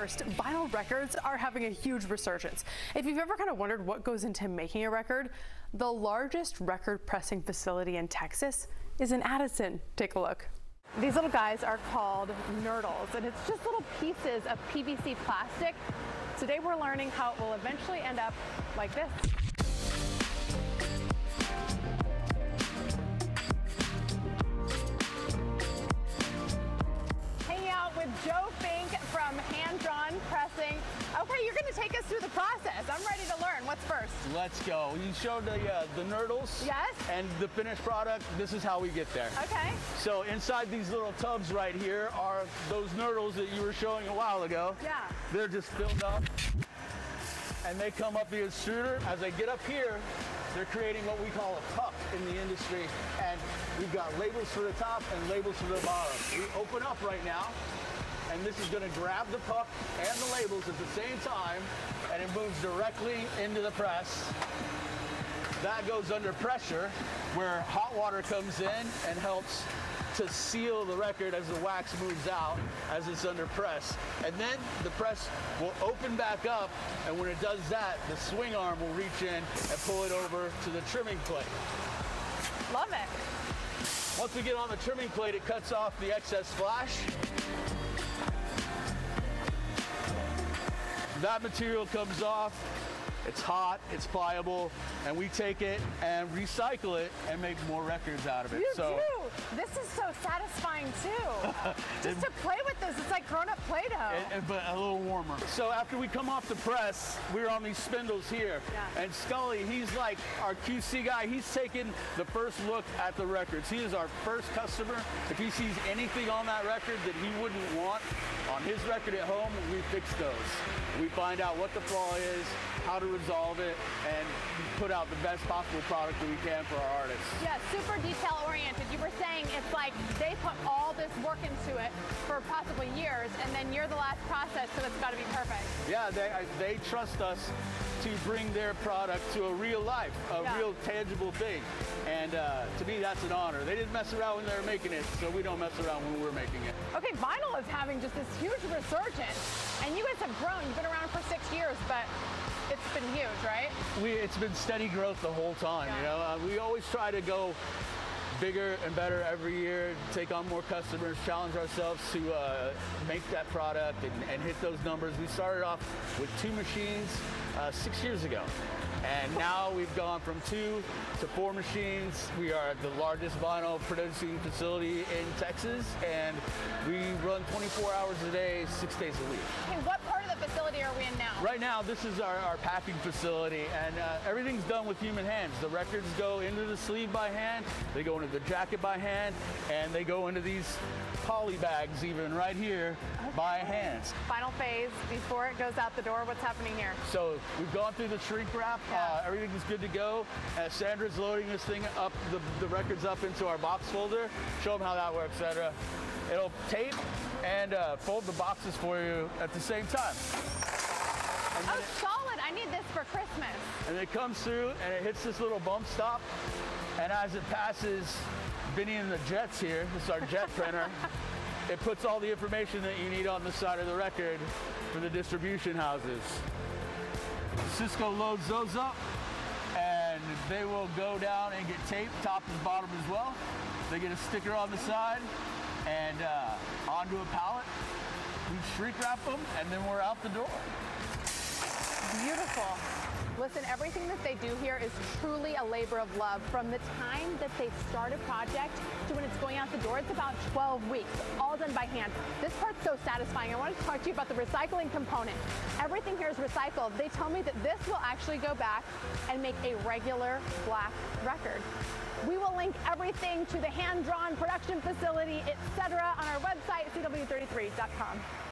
First, vinyl records are having a huge resurgence. If you've ever kind of wondered what goes into making a record, the largest record pressing facility in Texas is in Addison. Take a look. These little guys are called nurdles, and it's just little pieces of PVC plastic. Today we're learning how it will eventually end up like this. Take us through the process. I'm ready to learn. What's first? Let's go. You showed the uh, the nurdles. Yes. And the finished product. This is how we get there. Okay. So inside these little tubs right here are those nurdles that you were showing a while ago. Yeah. They're just filled up, and they come up the extruder. As they get up here, they're creating what we call a puck in the industry, and we've got labels for the top and labels for the bottom. We open up right now, and this is going to grab the puck and the labels at the same time, and it moves directly into the press. That goes under pressure, where hot water comes in and helps to seal the record as the wax moves out as it's under press. And then the press will open back up, and when it does that, the swing arm will reach in and pull it over to the trimming plate. Love it. Once we get on the trimming plate, it cuts off the excess flash. That material comes off, it's hot, it's pliable, and we take it and recycle it and make more records out of it. You so, do. This is so satisfying too. Just to play with this, it's like grown-up Play-Doh. but a little warmer. So after we come off the press, we're on these spindles here. Yeah. And Scully, he's like our QC guy. He's taking the first look at the records. He is our first customer. If he sees anything on that record that he wouldn't want on his record at home, we fix those. We find out what the flaw is, how to resolve it, and put out the best possible product that we can for our artists. Yeah, super detail oriented. You were saying it's like they put all this work into it for possibly years, and then you're the last process, so it's got to be perfect. Yeah, they, they trust us to bring their product to a real life, a yeah. real tangible thing. And uh, to me, that's an honor. They didn't mess around when they were making it, so we don't mess around when we're making it. Okay, vinyl is having just this huge resurgence, and you guys have grown. You've been around for six years, but it's been huge, right? We, it's been steady growth the whole time. Yeah. You know, uh, we always try to go bigger and better every year, take on more customers, challenge ourselves to uh, make that product and, and, hit those numbers. We started off with two machines uh, six years ago. And now we've gone from two to four machines. We are the largest vinyl producing facility in Texas, and we run 24 hours a day, six days a week. Okay, what part of the facility are we in now? Right now, this is our, our packing facility, and uh, everything's done with human hands. The records go into the sleeve by hand, they go into the jacket by hand, and they go into these poly bags even right here okay. by hands. Final phase, before it goes out the door, what's happening here? So we've gone through the shrink wrap. Yeah. Uh, everything is good to go. Uh, Sandra's loading this thing up, the, the records up into our box folder. Show them how that works, Sandra. It'll tape and uh, fold the boxes for you at the same time. Oh, it, solid. I need this for Christmas. And it comes through and it hits this little bump stop. And as it passes Benny and the Jets here, this is our jet printer, it puts all the information that you need on the side of the record for the distribution houses. Cisco loads those up and they will go down and get taped top and bottom as well. They get a sticker on the side and uh, onto a pallet. We shrink wrap them and then we're out the door. Beautiful. Listen, everything that they do here is truly a labor of love. From the time that they start a project to when it's going out the door, it's about 12 weeks, all done by hand. This part's so satisfying. I want to talk to you about the recycling component. Everything here is recycled. They tell me that this will actually go back and make a regular black record. We will link everything to the hand-drawn production facility, etc., on our website, cw33.com.